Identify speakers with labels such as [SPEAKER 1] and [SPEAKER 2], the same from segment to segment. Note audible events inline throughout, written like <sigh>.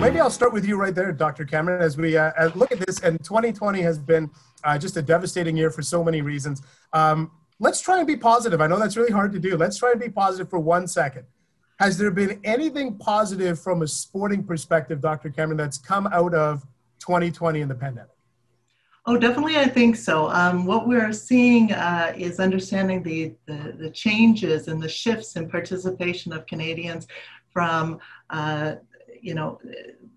[SPEAKER 1] maybe I'll start with you right there, Dr. Cameron, as we uh, look at this. And 2020 has been uh, just a devastating year for so many reasons. Um, let's try and be positive. I know that's really hard to do. Let's try and be positive for one second. Has there been anything positive from a sporting perspective, Dr. Cameron, that's come out of 2020 and the pandemic?
[SPEAKER 2] Oh, definitely, I think so. Um, what we're seeing uh, is understanding the, the, the, changes and the shifts in participation of Canadians from uh, you know,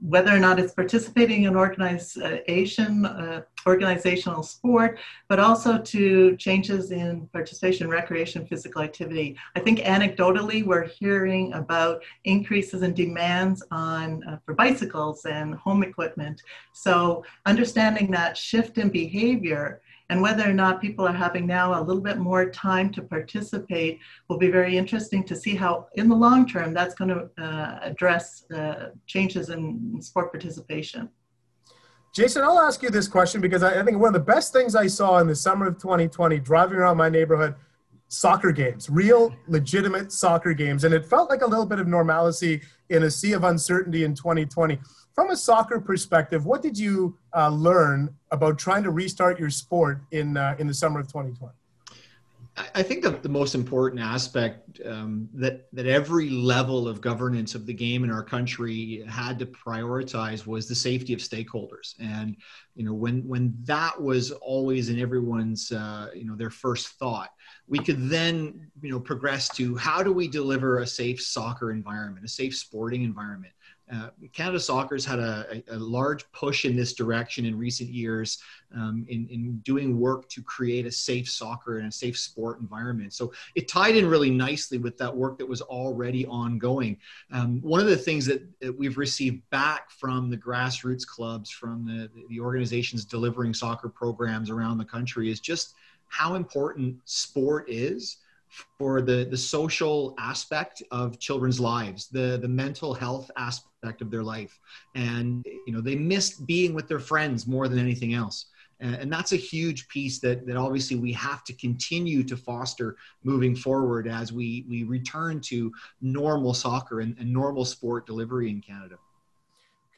[SPEAKER 2] whether or not it's participating in organization, uh, organizational sport, but also to changes in participation, recreation, physical activity. I think anecdotally, we're hearing about increases in demands on uh, for bicycles and home equipment. So understanding that shift in behavior and whether or not people are having now a little bit more time to participate will be very interesting to see how, in the long term, that's going to uh, address uh, changes in sport participation.
[SPEAKER 1] Jason, I'll ask you this question because I, I think one of the best things I saw in the summer of 2020, driving around my neighborhood, soccer games, real legitimate soccer games. And it felt like a little bit of normalcy in a sea of uncertainty in 2020. From a soccer perspective, what did you uh, learn about trying to restart your sport in, uh, in the summer of 2020?
[SPEAKER 3] I think the, the most important aspect um, that that every level of governance of the game in our country had to prioritize was the safety of stakeholders, and you know when when that was always in everyone's uh, you know their first thought, we could then you know progress to how do we deliver a safe soccer environment, a safe sporting environment, uh, Canada Soccer's had a, a, large push in this direction in recent years um, in, in doing work to create a safe soccer and a safe sport environment. So it tied in really nicely with that work that was already ongoing. Um, one of the things that, that, we've received back from the grassroots clubs, from the, the organizations delivering soccer programs around the country is just how important sport is for the, the social aspect of children's lives, the, the mental health aspect of their life. And, you know, they missed being with their friends more than anything else. And, that's a huge piece that, that obviously we have to continue to foster moving forward as we, we return to normal soccer and, and normal sport delivery in Canada.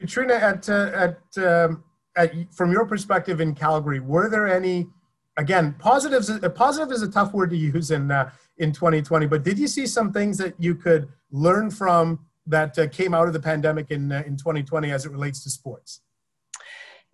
[SPEAKER 1] Catriona, at, uh, at, um, at, from your perspective in Calgary, were there any again, positives. A positive is a tough word to use in uh, in 2020. But did you see some things that you could learn from that uh, came out of the pandemic in uh, in 2020 as it relates to sports?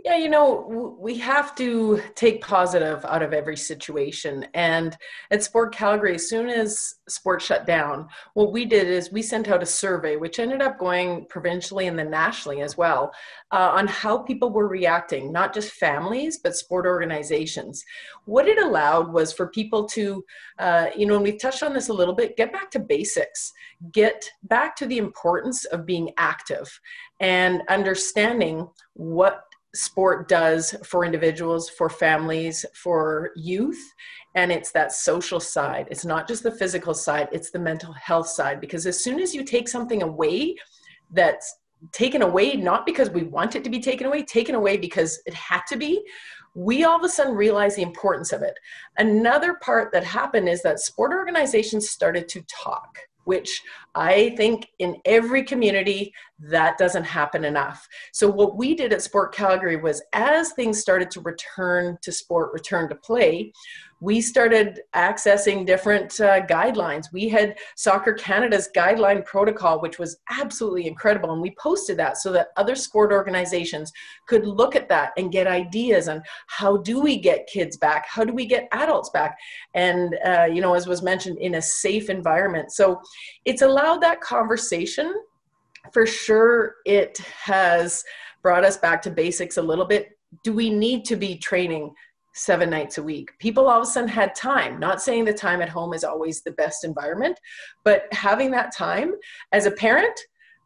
[SPEAKER 4] Yeah, you know, we have to take positive out of every situation. And at Sport Calgary, as soon as sport shut down, what we did is we sent out a survey, which ended up going provincially and then nationally as well, uh, on how people were reacting, not just families, but sport organizations. What it allowed was for people to, uh, you know, and we've touched on this a little bit, get back to basics, get back to the importance of being active and understanding what sport does for individuals, for families, for youth. And it's that social side. It's not just the physical side, it's the mental health side. Because as soon as you take something away that's taken away, not because we want it to be taken away, taken away because it had to be, we all of a sudden realize the importance of it. Another part that happened is that sport organizations started to talk which I think in every community that doesn't happen enough. So what we did at Sport Calgary was as things started to return to sport, return to play, we started accessing different uh, guidelines. We had Soccer Canada's guideline protocol, which was absolutely incredible. And we posted that so that other sport organizations could look at that and get ideas on how do we get kids back? How do we get adults back? And, uh, you know, as was mentioned, in a safe environment. So it's allowed that conversation. For sure, it has brought us back to basics a little bit. Do we need to be training seven nights a week. People all of a sudden had time, not saying the time at home is always the best environment, but having that time as a parent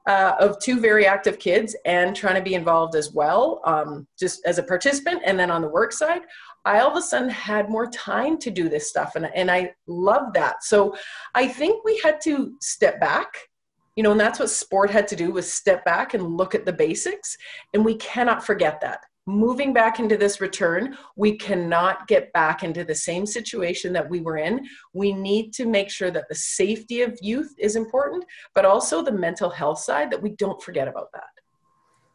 [SPEAKER 4] uh, of two very active kids and trying to be involved as well, um, just as a participant and then on the work side. I all of a sudden had more time to do this stuff, and, and I love that. So I think we had to step back you know and that's what sport had to do was step back and look at the basics and we cannot forget that moving back into this return, we cannot get back into the same situation that we were in. We need to make sure that the safety of youth is important, but also the mental health side that we don't forget about that.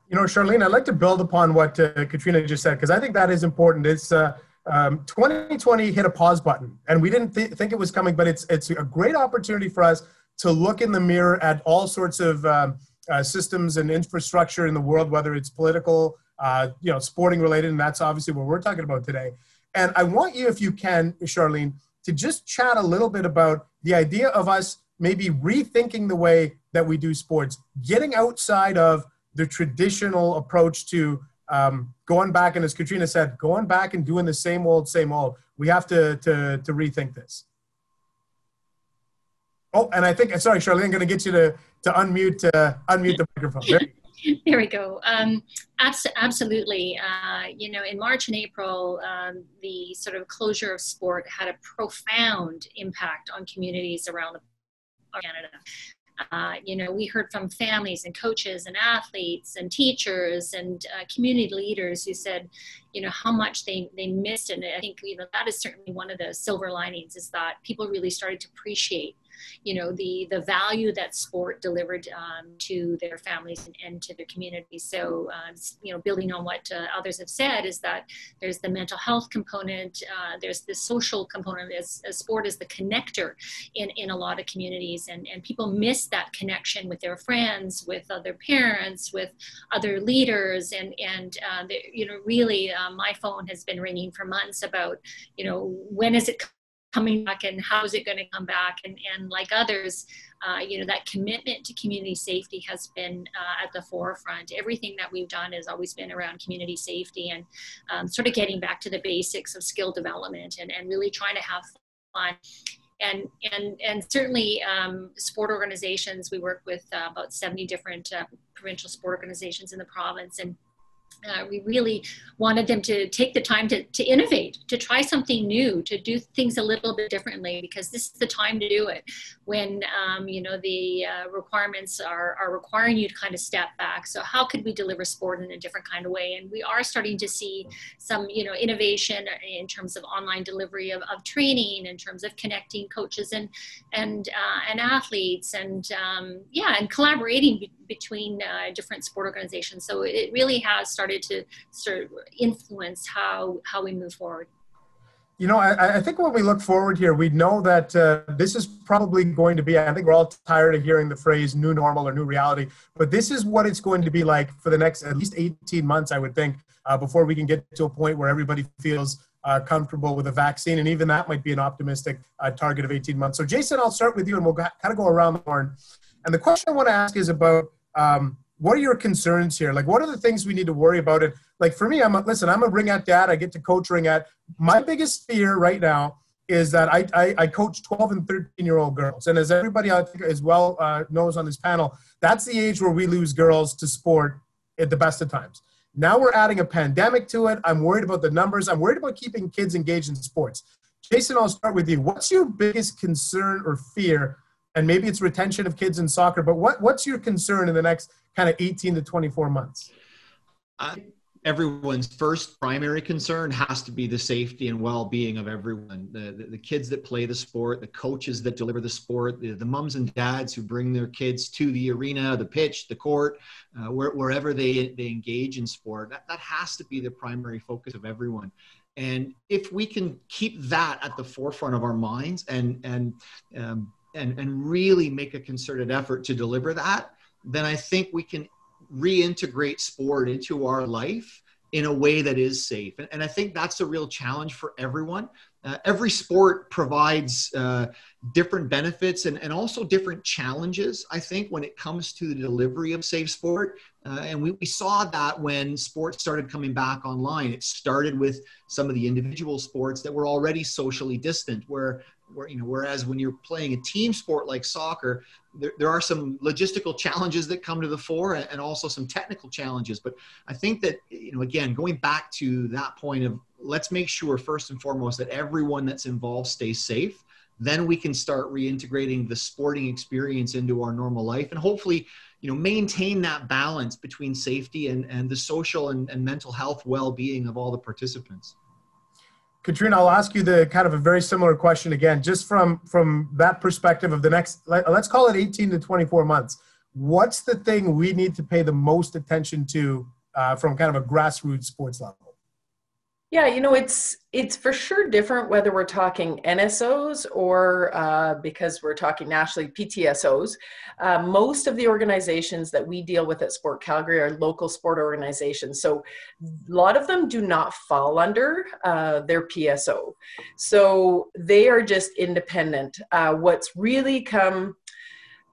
[SPEAKER 1] You know, Charlene, I'd like to build upon what uh, Catriona just said because I think that is important. It's uh, um, 2020 hit a pause button, and we didn't th- think it was coming, but it's it's a great opportunity for us to look in the mirror at all sorts of um, uh, systems and infrastructure in the world, whether it's political, uh, you know, sporting related, and that's obviously what we're talking about today. And I want you, if you can, Charlene, to just chat a little bit about the idea of us maybe rethinking the way that we do sports, getting outside of the traditional approach to um, going back, and as Catriona said, going back and doing the same old, same old. We have to to, to rethink this. Oh, and I think sorry, Charlene, I'm going to get you to to unmute uh, unmute the microphone. There, <laughs>
[SPEAKER 5] there we go. Um, abs- absolutely. Uh, you know, in March and April, um, the sort of closure of sport had a profound impact on communities around Canada. Uh, you know, we heard from families and coaches and athletes and teachers and uh, community leaders who said, you know, how much they, they missed. And I think, you know, that is certainly one of the silver linings is that people really started to appreciate you know the the value that sport delivered um, to their families and, and, to their communities. So uh, you know building on what uh, others have said is that there's the mental health component uh, there's the social component as, as, sport is the connector in in a lot of communities. And and people miss that connection with their friends with other parents with other leaders. And and uh, you know really uh, my phone has been ringing for months about you know when is it coming back and how is it going to come back? And, and like others uh, you know that commitment to community safety has been uh, at the forefront. Everything that we've done has always been around community safety and um, sort of getting back to the basics of skill development and, and really trying to have fun. And and and certainly um, sport organizations we work with uh, about 70 different uh, provincial sport organizations in the province and uh, we really wanted them to take the time to, to innovate, to try something new, to do things a little bit differently, because this is the time to do it. When um, you know the uh, requirements are, are requiring you to kind of step back. So how could we deliver sport in a different kind of way? And we are starting to see some you know innovation in terms of online delivery of, of training, in terms of connecting coaches and and uh, and athletes, and um, yeah, and collaborating between uh, different sport organizations. So it really has started to sort of influence how how we move forward.
[SPEAKER 1] You know, I, I think when we look forward here, we know that uh, this is probably going to be. I think we're all tired of hearing the phrase "new normal" or "new reality," but this is what it's going to be like for the next at least 18 months, I would think, uh, before we can get to a point where everybody feels uh, comfortable with a vaccine, and even that might be an optimistic uh, target of 18 months. So, Jason, I'll start with you, and we'll kind of go around the horn. And the question I want to ask is about um, what are your concerns here? Like, what are the things we need to worry about? And like for me, I'm a, listen. I'm a ringette dad. I get to coach ringette. My biggest fear right now is that I, I, I coach 12 and 13 year old girls, and as everybody I think as well uh, knows on this panel, that's the age where we lose girls to sport at the best of times. Now we're adding a pandemic to it. I'm worried about the numbers. I'm worried about keeping kids engaged in sports. Jason, I'll start with you. What's your biggest concern or fear? And maybe it's retention of kids in soccer, but what, what's your concern in the next kind of 18 to 24 months?
[SPEAKER 3] Uh, everyone's first primary concern has to be the safety and well-being of everyone the, the, the, kids that play the sport the coaches that deliver the sport the, the mums and dads who bring their kids to the arena the pitch the court uh, where, wherever they, they engage in sport that, that has to be the primary focus of everyone and if we can keep that at the forefront of our minds and and um, and, and really make a concerted effort to deliver that then I think we can reintegrate sport into our life in a way that is safe. And, and I think that's a real challenge for everyone. Uh, every sport provides uh, different benefits and, and also different challenges, I think, when it comes to the delivery of safe sport. Uh, and we, we saw that when sports started coming back online. It started with some of the individual sports that were already socially distant, where where you know whereas when you're playing a team sport like soccer there, there are some logistical challenges that come to the fore and also some technical challenges. But i think that you know again going back to that point of let's make sure first and foremost that everyone that's involved stays safe. Then we can start reintegrating the sporting experience into our normal life and hopefully you know maintain that balance between safety and, and the social and, and mental health well-being of all the participants
[SPEAKER 1] Catriona, I'll ask you the kind of a very similar question again, just from from that perspective of the next, let, us call it 18 to 24 months. what's the thing we need to pay the most attention to uh, from kind of a grassroots sports level?
[SPEAKER 4] Yeah, you know, it's it's for sure different whether we're talking NSOs or uh, because we're talking nationally PTSOs. Uh, most of the organizations that we deal with at Sport Calgary are local sport organizations. So a lot of them do not fall under uh, their PSO. So they are just independent. Uh, what's really come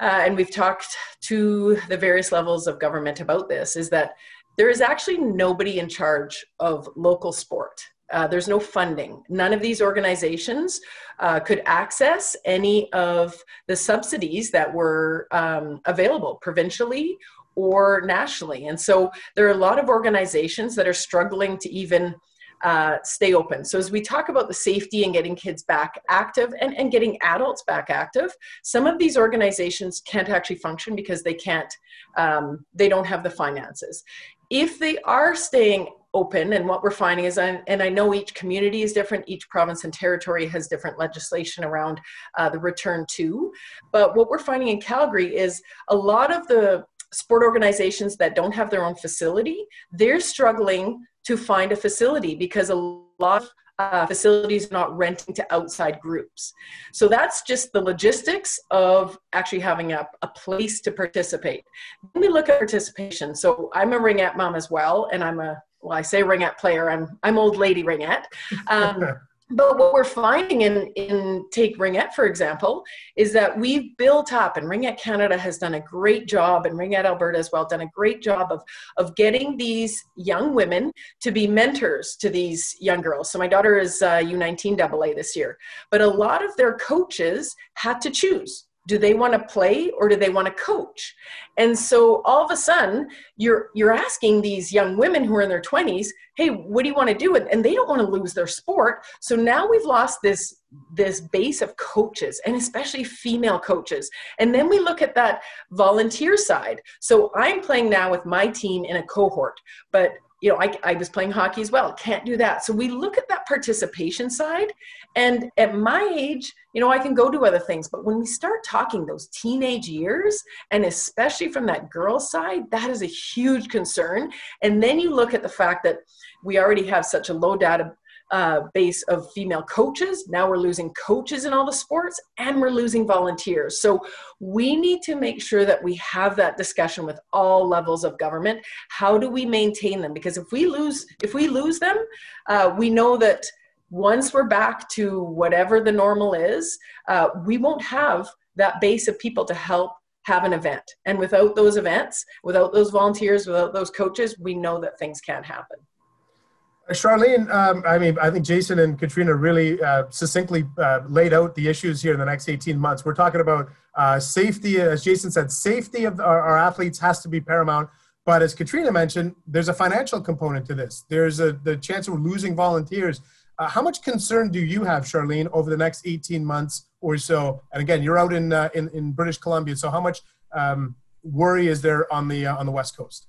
[SPEAKER 4] uh, and we've talked to the various levels of government about this, is that there is actually nobody in charge of local sport. Uh, there's no funding. None of these organizations uh, could access any of the subsidies that were um, available provincially or nationally. And so there are a lot of organizations that are struggling to even uh, stay open. So as we talk about the safety and getting kids back active and, and getting adults back active, some of these organizations can't actually function because they can't, um, they don't have the finances. If they are staying open and what we're finding is and i know each community is different each province and territory has different legislation around uh, the return to but what we're finding in calgary is a lot of the sport organizations that don't have their own facility they're struggling to find a facility because a lot of uh, facilities not renting to outside groups. So that's just the logistics of actually having a, a place to participate. Let me look at participation. So I'm a ringette mom as well, and I'm a well, I say ringette player. I'm I'm old lady ringette. Um, <laughs> but what we're finding in, in take ringette for example is that we've built up and ringette canada has done a great job and ringette alberta as well done a great job of, of getting these young women to be mentors to these young girls. So my daughter is uh, u19 aa this year. But a lot of their coaches had to choose do they want to play or do they want to coach and so all of a sudden you're you're asking these young women who are in their 20s hey what do you want to do and they don't want to lose their sport so now we've lost this this base of coaches and especially female coaches and then we look at that volunteer side so i'm playing now with my team in a cohort but you know, I, I was playing hockey as well. Can't do that. So we look at that participation side. And at my age, you know, I can go do other things. But when we start talking those teenage years, and especially from that girl side, that is a huge concern. And then you look at the fact that we already have such a low data uh, base of female coaches. Now we're losing coaches in all the sports and we're losing volunteers. So we need to make sure that we have that discussion with all levels of government. How do we maintain them? Because if we lose, if we lose them, uh, we know that once we're back to whatever the normal is, uh, we won't have that base of people to help have an event. And without those events, without those volunteers, without those coaches, we know that things can't happen.
[SPEAKER 1] Charlene, um, I mean, I think Jason and Catriona really uh, succinctly uh, laid out the issues here in the next 18 months. We're talking about uh, safety, as Jason said, safety of our, our, athletes has to be paramount. But as Catriona mentioned, there's a financial component to this. There's a, the chance of losing volunteers. Uh, how much concern do you have, Charlene, over the next 18 months or so? And again, you're out in, uh, in, in, British Columbia, so how much um, worry is there on the, uh, on the West Coast?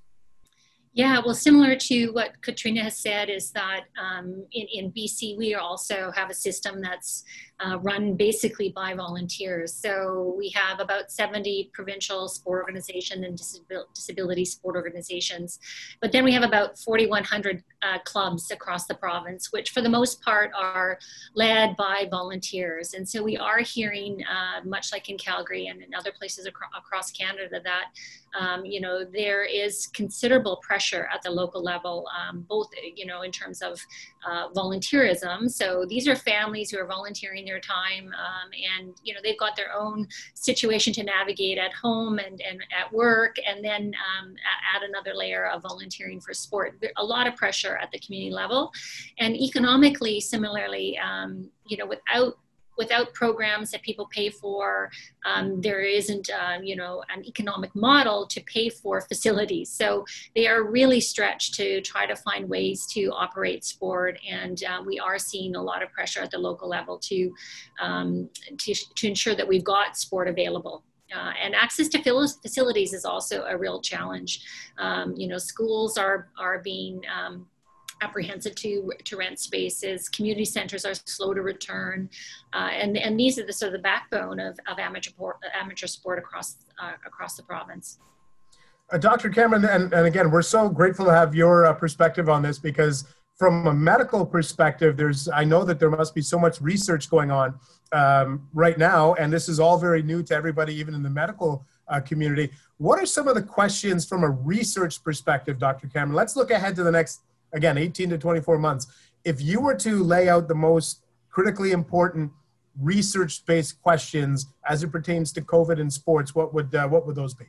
[SPEAKER 5] Yeah, well, similar to what Catriona has said, is that um, in, in BC, we also have a system that's uh, run basically by volunteers. So we have about 70 provincial sport organizations and disabil- disability sport organizations. But then we have about 4,100 uh, clubs across the province, which for the most part are led by volunteers. And so we are hearing, uh, much like in Calgary and in other places acro- across Canada, that um, you know there is considerable pressure at the local level, um, both you know in terms of uh, volunteerism. So these are families who are volunteering their time um, and you know they've got their own situation to navigate at home and, and at work and then um, add another layer of volunteering for sport. A lot of pressure at the community level. And economically similarly um, you know without without programs that people pay for, um, there isn't, uh, you know, an economic model to pay for facilities. So they are really stretched to try to find ways to operate sport, and uh, we are seeing a lot of pressure at the local level to um, to, to ensure that we've got sport available. Uh, and access to facilities is also a real challenge. Um, you know, schools are are being um, apprehensive to to rent spaces. Community centers are slow to return, uh, and and these are the sort of the backbone of, of amateur amateur sport across uh, across the province.
[SPEAKER 1] Uh, Dr. Cameron, and, and again, we're so grateful to have your uh, perspective on this because from a medical perspective, there's I know that there must be so much research going on um, right now, and this is all very new to everybody, even in the medical uh, community. What are some of the questions from a research perspective, Dr. Cameron? Let's look ahead to the next again 18 to 24 months if you were to lay out the most critically important research-based questions as it pertains to covid in sports what would uh, what would those be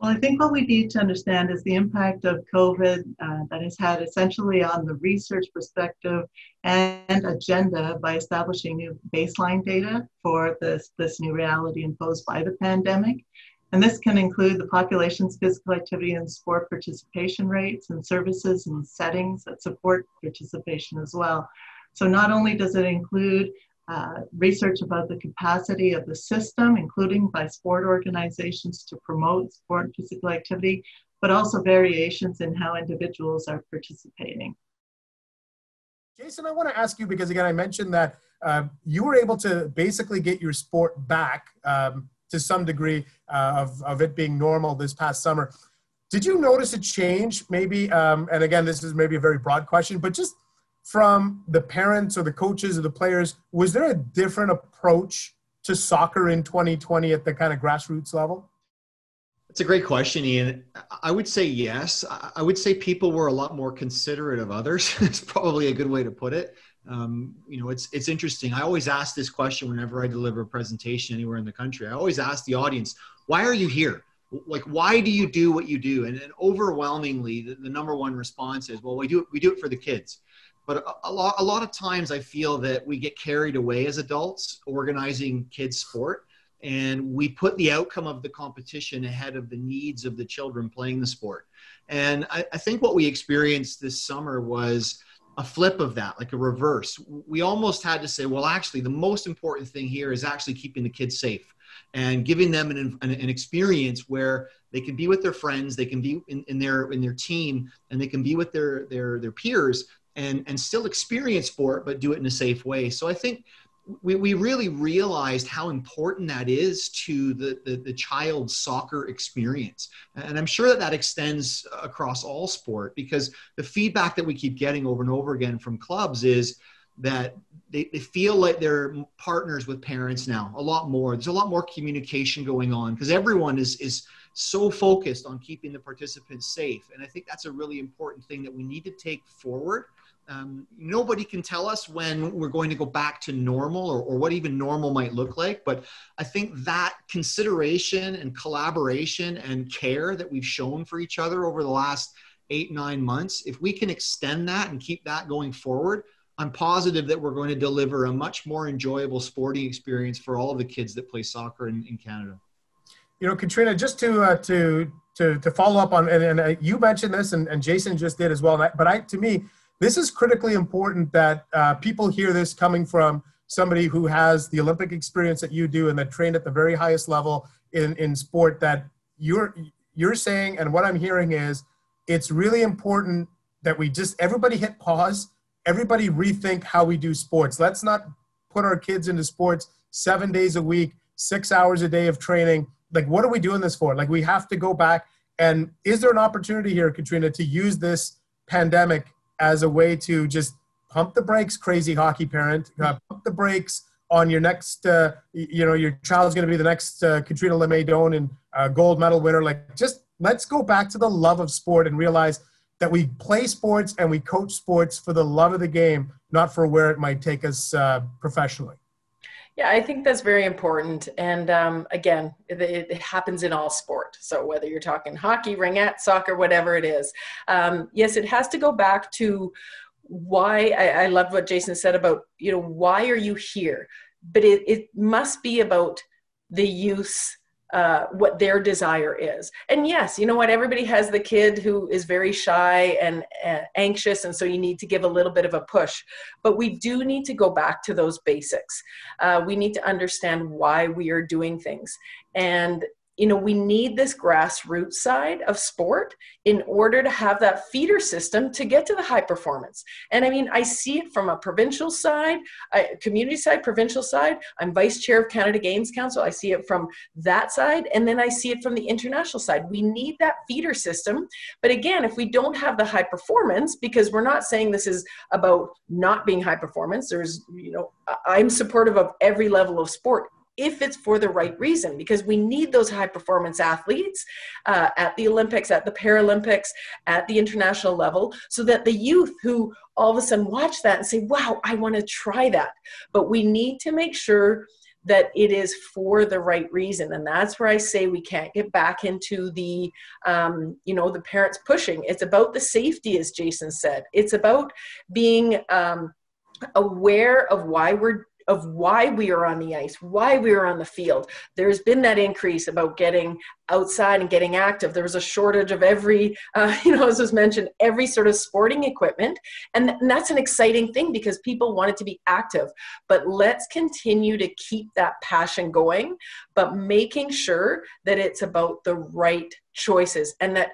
[SPEAKER 2] well, I think what we need to understand is the impact of COVID uh, that has had essentially on the research perspective and agenda by establishing new baseline data for this, this new reality imposed by the pandemic. And this can include the population's physical activity and sport participation rates and services and settings that support participation as well. So not only does it include uh, research about the capacity of the system, including by sport organizations to promote sport and physical activity, but also variations in how individuals are participating.
[SPEAKER 1] Jason, I want to ask you because again, I mentioned that uh, you were able to basically get your sport back um, to some degree uh, of, of it being normal this past summer. Did you notice a change, maybe? Um, and again, this is maybe a very broad question, but just from the parents or the coaches or the players, was there a different approach to soccer in 2020 at the kind of grassroots level?
[SPEAKER 3] It's a great question, Ian. I would say yes. I would say people were a lot more considerate of others. <laughs> it's probably a good way to put it. Um, you know, it's it's interesting. I always ask this question whenever I deliver a presentation anywhere in the country. I always ask the audience, "Why are you here? Like, why do you do what you do?" And, and overwhelmingly, the, the number one response is, "Well, we do it, we do it for the kids." But a, lot, a lot of times I feel that we get carried away as adults organizing kids sport and we put the outcome of the competition ahead of the needs of the children playing the sport. And I, I think what we experienced this summer was a flip of that, like a reverse. We almost had to say, well, actually, the most important thing here is actually keeping the kids safe and giving them an, an, an, experience where they can be with their friends, they can be in, in, their in their team, and they can be with their their their peers, and and still experience sport but do it in a safe way so i think we, we really realized how important that is to the, the, the child's soccer experience. And i'm sure that that extends across all sport because the feedback that we keep getting over and over again from clubs is that they, they feel like they're partners with parents now a lot more. There's a lot more communication going on because everyone is is so focused on keeping the participants safe. And i think that's a really important thing that we need to take forward um, nobody can tell us when we're going to go back to normal or, or what even normal might look like. But I think that consideration and collaboration and care that we've shown for each other over the last eight, nine months, if we can extend that and keep that going forward, I'm positive that we're going to deliver a much more enjoyable sporting experience for all of the kids that play soccer in, in Canada.
[SPEAKER 1] You know, Catriona, just to uh, to to to follow up on, and, and uh, you mentioned this, and, and Jason just did as well. but I, to me, this is critically important that uh, people hear this coming from somebody who has the Olympic experience that you do and that trained at the very highest level in, in sport that you're you're saying and what I'm hearing is it's really important that we just everybody hit pause, everybody rethink how we do sports. Let's not put our kids into sports seven days a week, six hours a day of training. Like, what are we doing this for? Like, we have to go back. And is there an opportunity here, Catriona, to use this pandemic as a way to just pump the brakes, crazy hockey parent, uh, pump the brakes on your next, uh, you know, your child's going to be the next uh, Catriona Le May and uh, gold medal winner. Like, just let's go back to the love of sport and realize that we play sports and we coach sports for the love of the game, not for where it might take us uh, professionally.
[SPEAKER 4] Yeah, I think that's very important. And um, again, it, it, happens in all sport. So whether you're talking hockey, ringette, soccer, whatever it is, um, yes, it has to go back to why. I, I love what Jason said about you know why are you here, but it, it must be about the use uh, what their desire is. And yes, you know what? Everybody has the kid who is very shy and uh, anxious, and so you need to give a little bit of a push. But we do need to go back to those basics. Uh, we need to understand why we are doing things. And you know we need this grassroots side of sport in order to have that feeder system to get to the high performance. And i mean i see it from a provincial side a community side provincial side. I'm vice chair of canada games council. I see it from that side and then i see it from the international side. We need that feeder system. But again if we don't have the high performance because we're not saying this is about not being high performance there's you know i'm supportive of every level of sport if it's for the right reason, because we need those high performance athletes uh, at the Olympics, at the Paralympics, at the international level, so that the youth who all of a sudden watch that and say, wow, I want to try that. But we need to make sure that it is for the right reason and that's where i say we can't get back into the um, you know the parents pushing it's about the safety as jason said it's about being um, aware of why we're of why we are on the ice, why we are on the field. There's been that increase about getting outside and getting active. There was a shortage of every, uh, <laughs> you know, as was mentioned, every sort of sporting equipment. And, and that's an exciting thing because people wanted to be active. But let's continue to keep that passion going, but making sure that it's about the right choices and that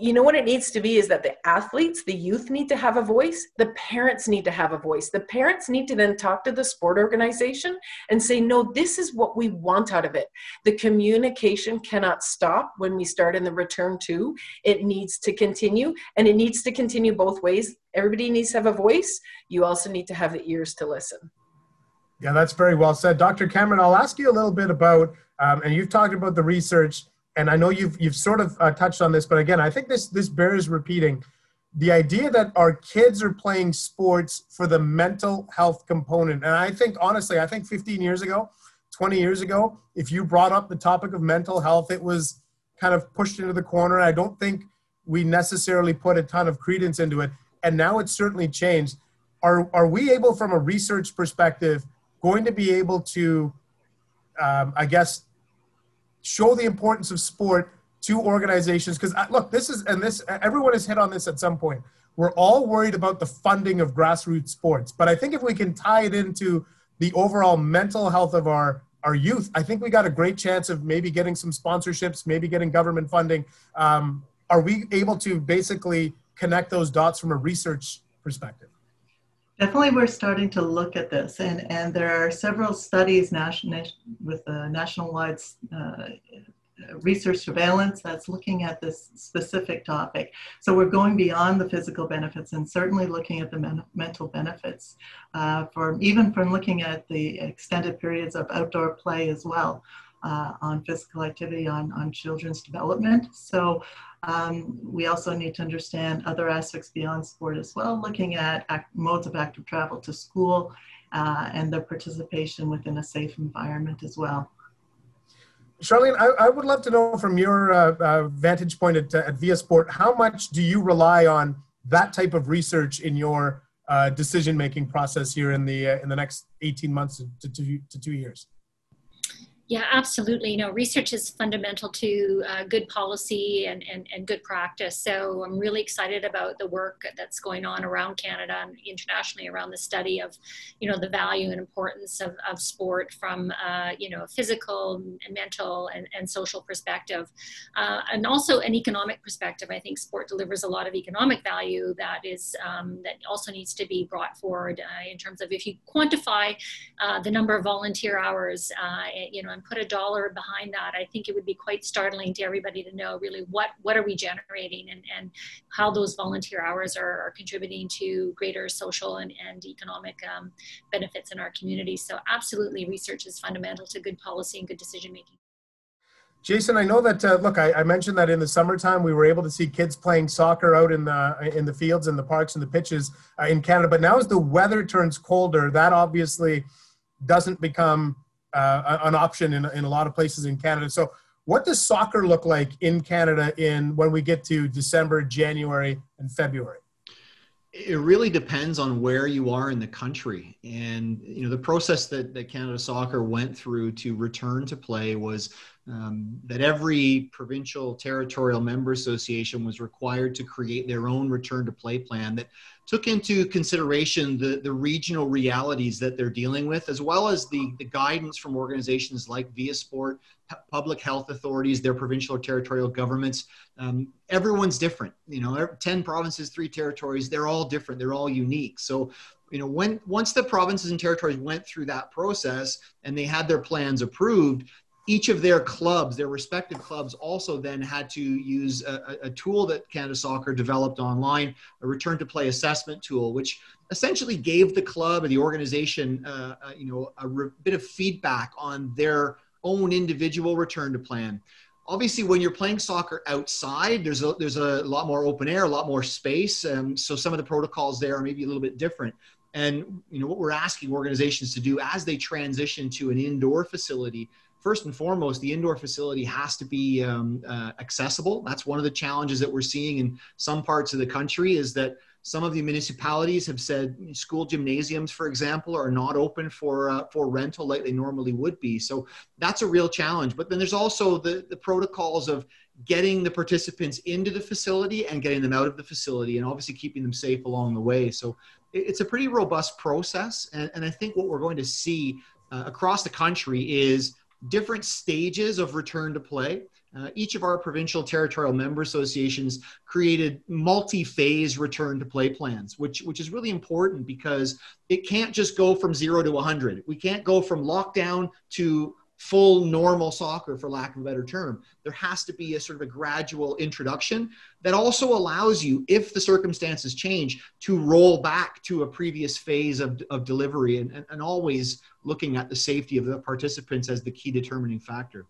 [SPEAKER 4] you know what it needs to be is that the athletes, the youth need to have a voice, the parents need to have a voice. The parents need to then talk to the sport organization and say, no, this is what we want out of it. The communication cannot stop when we start in the return to. It needs to continue and it needs to continue both ways. Everybody needs to have a voice. You also need to have the ears to listen.
[SPEAKER 1] Yeah, that's very well said. Dr. Cameron, I'll ask you a little bit about, um, and you've talked about the research and I know you've you've sort of uh, touched on this, but again, I think this this bears repeating. The idea that our kids are playing sports for the mental health component, and I think honestly, I think 15 years ago, 20 years ago, if you brought up the topic of mental health, it was kind of pushed into the corner. I don't think we necessarily put a ton of credence into it, and now it's certainly changed. Are are we able, from a research perspective, going to be able to, um, I guess, show the importance of sport to organizations because look this is and this everyone has hit on this at some point. We're all worried about the funding of grassroots sports but i think if we can tie it into the overall mental health of our our youth i think we got a great chance of maybe getting some sponsorships maybe getting government funding. Um, are we able to basically connect those dots from a research perspective
[SPEAKER 2] Definitely, we're starting to look at this, and, and there are several studies national, with the national-wide uh, research surveillance that's looking at this specific topic. So we're going beyond the physical benefits and certainly looking at the men mental benefits, uh, for even from looking at the extended periods of outdoor play as well uh, on physical activity on, on children's development. So um, we also need to understand other aspects beyond sport as well, looking at act, modes of active travel to school uh, and their participation within a safe environment as well.
[SPEAKER 1] Charlene, I, I would love to know from your uh, uh, vantage point at, at viaSport, how much do you rely on that type of research in your uh, decision-making process here in the uh, in the next 18 months to two, to two years?
[SPEAKER 5] Yeah, absolutely. You know, research is fundamental to uh, good policy and, and, and good practice. So I'm really excited about the work that's going on around Canada and internationally around the study of, you know, the value and importance of, of sport from, uh, you know, a physical and mental and, and social perspective. Uh, and also an economic perspective. I think sport delivers a lot of economic value that is, um, that also needs to be brought forward uh, in terms of if you quantify uh, the number of volunteer hours, uh, you know, and put a dollar behind that, I think it would be quite startling to everybody to know really what, what are we generating and, and how those volunteer hours are, are contributing to greater social and, and economic um, benefits in our community. So absolutely research is fundamental to good policy and good decision making.
[SPEAKER 1] Jason, I know that. Uh, look, I, I, mentioned that in the summertime we were able to see kids playing soccer out in the in the fields and the parks and the pitches uh, in Canada. But now, as the weather turns colder, that obviously doesn't become uh, an option in, in a lot of places in Canada. So, what does soccer look like in Canada in when we get to December, January, and February?
[SPEAKER 3] It really depends on where you are in the country, and you know the process that, that Canada Soccer went through to return to play was um, that every provincial territorial member association was required to create their own return to play plan that took into consideration the, the regional realities that they're dealing with, as well as the, the guidance from organizations like viaSport, public health authorities, their provincial or territorial governments. Um, everyone's different. You know, 10 provinces, three territories, they're all different, they're all unique. So you know when once the provinces and territories went through that process and they had their plans approved each of their clubs, their respective clubs, also then had to use a, a, tool that Canada Soccer developed online, a return to play assessment tool, which essentially gave the club or the organization, uh, uh, you know, a re- bit of feedback on their own individual return to plan. Obviously, when you're playing soccer outside, there's a, there's a lot more open air, a lot more space. Um, so some of the protocols there are maybe a little bit different. And you know what we're asking organizations to do as they transition to an indoor facility first and foremost, the indoor facility has to be um, uh, accessible. That's one of the challenges that we're seeing in some parts of the country is that some of the municipalities have said school gymnasiums, for example, are not open for uh, for rental like they normally would be. So that's a real challenge. But then there's also the, the protocols of getting the participants into the facility and getting them out of the facility and obviously keeping them safe along the way. So it's a pretty robust process. And, and I think what we're going to see uh, across the country is different stages of return to play. Uh, each of our provincial territorial member associations created multi-phase return to play plans, which, which is really important because it can't just go from zero to 100. We can't go from lockdown to full normal soccer for lack of a better term there has to be a sort of a gradual introduction that also allows you if the circumstances change to roll back to a previous phase of, of delivery and, and, and always looking at the safety of the participants as the key determining factor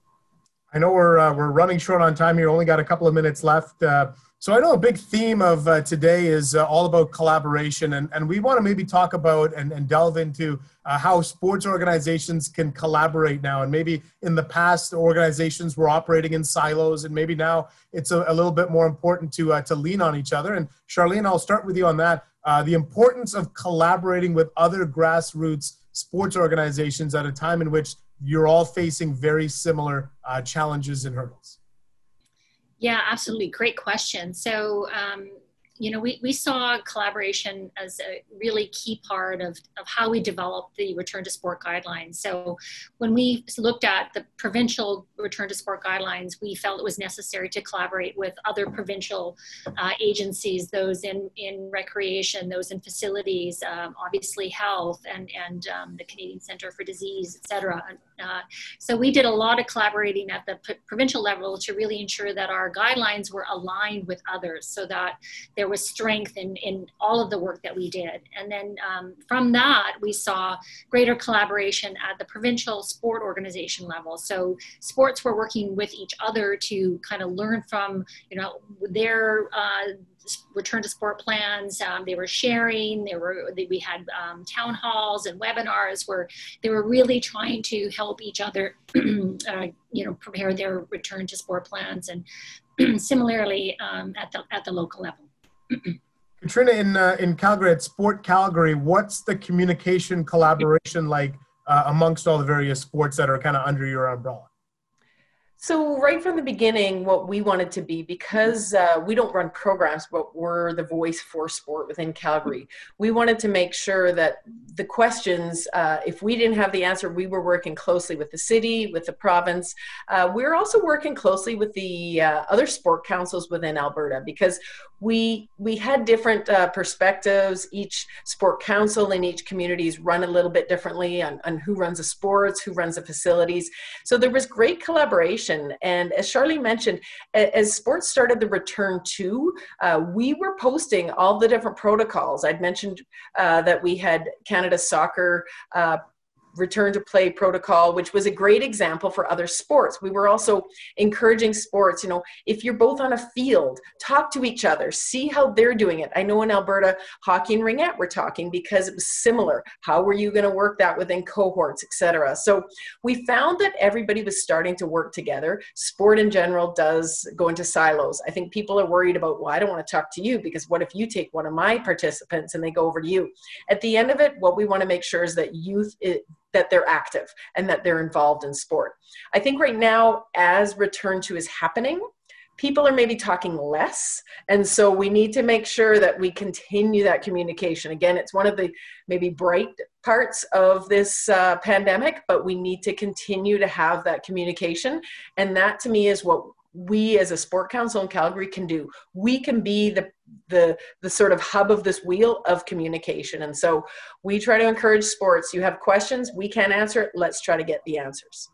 [SPEAKER 1] i know we're uh, we're running short on time here only got a couple of minutes left uh, so I know a big theme of uh, today is uh, all about collaboration, and, and we want to maybe talk about and, and delve into uh, how sports organizations can collaborate now. And maybe in the past, organizations were operating in silos, and maybe now it's a, a little bit more important to uh, to lean on each other. And Charlene, I'll start with you on that. The importance of collaborating with other grassroots sports organizations at a time in which you're all facing very similar uh, challenges and hurdles.
[SPEAKER 5] Yeah, absolutely. Great question. So, um, you know, we, we saw collaboration as a really key part of, of how we developed the return to sport guidelines. So when we looked at the provincial return to sport guidelines, we felt it was necessary to collaborate with other provincial uh, agencies, those in, in recreation, those in facilities, um, obviously health and, and um, the Canadian Center for Disease, et cetera. Uh, so we did a lot of collaborating at the p- provincial level to really ensure that our guidelines were aligned with others so that there was strength in, in all of the work that we did. And then um, from that, we saw greater collaboration at the provincial sport organization level. So sports were working with each other to kind of learn from, you know, their uh, return to sport plans. Um, they were sharing. They were they, we had um, town halls and webinars where they were really trying to help each other, <clears throat> uh, you know, prepare their return to sport plans. And <clears throat> similarly um, at the at the local level. <clears throat>
[SPEAKER 1] Catriona, in uh, in Calgary at Sport Calgary, what's the communication collaboration like uh, amongst all the various sports that are kind of under your umbrella?
[SPEAKER 4] So right from the beginning, what we wanted to be, because uh, we don't run programs, but we're the voice for sport within Calgary, we wanted to make sure that the questions, uh, if we didn't have the answer, we were working closely with the city, with the province. Uh, we're also working closely with the uh, other sport councils within Alberta because we we had different uh, perspectives. Each sport council in each communities run a little bit differently on, on who runs the sports, who runs the facilities. So there was great collaboration. And as Charlie mentioned, as sports started the return to, uh, we were posting all the different protocols. I'd mentioned uh, that we had Canada Soccer uh, return to play protocol, which was a great example for other sports. We were also encouraging sports, you know, if you're both on a field, talk to each other, see how they're doing it. I know in Alberta, hockey and ringette were talking because it was similar. How were you going to work that within cohorts, etc. So we found that everybody was starting to work together. Sport in general does go into silos. I think people are worried about, well, I don't want to talk to you because what if you take one of my participants and they go over to you? At the end of it, what we want to make sure is that youth eh, that they're active and that they're involved in sport. I think right now, as return to is happening, people are maybe talking less. And so we need to make sure that we continue that communication. Again it's one of the maybe bright parts of this uh, pandemic but we need to continue to have that communication. And that to me is what we as a sport council in calgary can do. We can be the the the sort of hub of this wheel of communication and so we try to encourage sports you have questions we can't answer it let's try to get the answers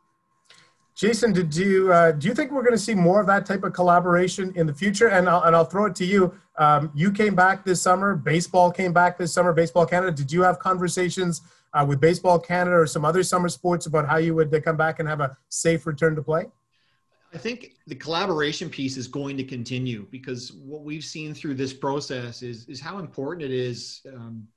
[SPEAKER 1] Jason, did you uh, do you think we're going to see more of that type of collaboration in the future? And I'll, and I'll throw it to you. Um, you came back this summer. Baseball came back this summer. Baseball Canada. Did you have conversations uh, with Baseball Canada or some other summer sports about how you would uh, come back and have a safe return to play?
[SPEAKER 3] I think the collaboration piece is going to continue because what we've seen through this process is is how important it is um,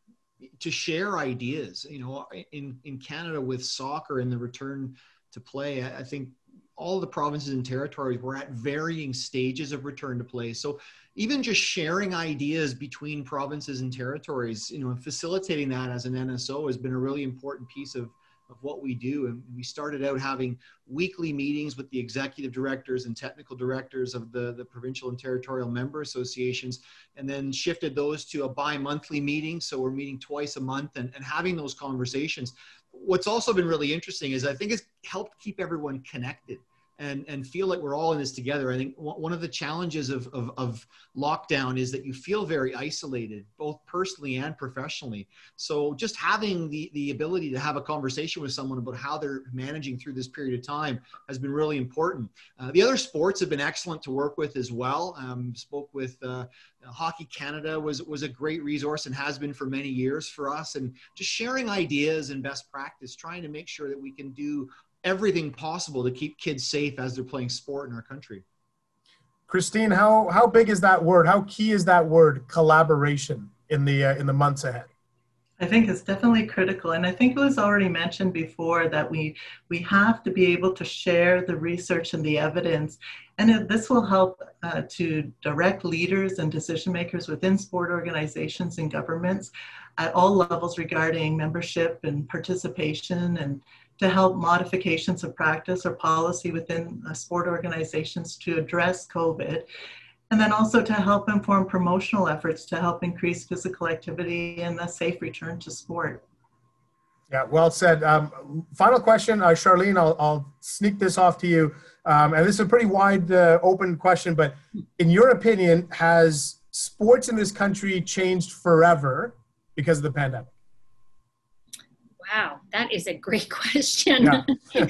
[SPEAKER 3] to share ideas. You know, in in Canada with soccer and the return to play. I, think all the provinces and territories were at varying stages of return to play. So even just sharing ideas between provinces and territories, you know, facilitating that as an NSO has been a really important piece of, of what we do. And we started out having weekly meetings with the executive directors and technical directors of the, the provincial and territorial member associations, and then shifted those to a bi-monthly meeting. So we're meeting twice a month and, and having those conversations what's also been really interesting is I think it's helped keep everyone connected and, and feel like we're all in this together. I think one of the challenges of, of, of, lockdown is that you feel very isolated, both personally and professionally. So just having the, the ability to have a conversation with someone about how they're managing through this period of time has been really important. Uh, the other sports have been excellent to work with as well. Um, spoke with uh, Hockey Canada was, was a great resource and has been for many years for us. And just sharing ideas and best practice, trying to make sure that we can do everything possible to keep kids safe as they're playing sport in our country.
[SPEAKER 1] Christine, how how big is that word? How key is that word collaboration in the uh, in the months ahead?
[SPEAKER 2] I think it's definitely critical, and I think it was already mentioned before that we we have to be able to share the research and the evidence, and it, this will help uh, to direct leaders and decision makers within sport organizations and governments at all levels regarding membership and participation and to help modifications of practice or policy within sport organizations to address COVID. And then also to help inform promotional efforts to help increase physical activity and a safe return to sport.
[SPEAKER 1] Yeah, well said. Um, final question, uh, Charlene, I'll, I'll, sneak this off to you. Um, and this is a pretty wide uh, open question, but in your opinion, has sports in this country changed forever because of the pandemic?
[SPEAKER 5] Wow, that is a great <laughs> question. Yeah. <laughs>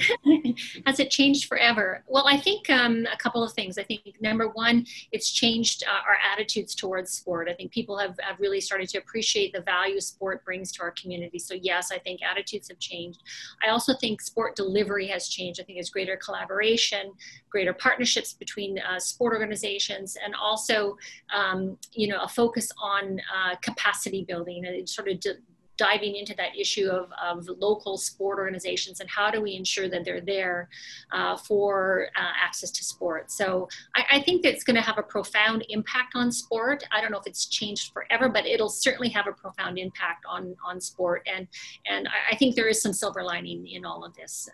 [SPEAKER 5] Has it changed forever? Well, I think um, a couple of things. I think number one, it's changed uh, our attitudes towards sport. I think people have, have really started to appreciate the value sport brings to our community. So, yes, I think attitudes have changed. I also think sport delivery has changed. I think there's greater collaboration, greater partnerships between uh, sport organizations, and also, um, you know, a focus on uh, capacity building and sort of de- diving into that issue of, of local sport organizations and how do we ensure that they're there uh, for uh, access to sport. So I, I think it's going to have a profound impact on sport. I don't know if it's changed forever, but it'll certainly have a profound impact on, on sport. And, and I, I think there is some silver lining in all of this.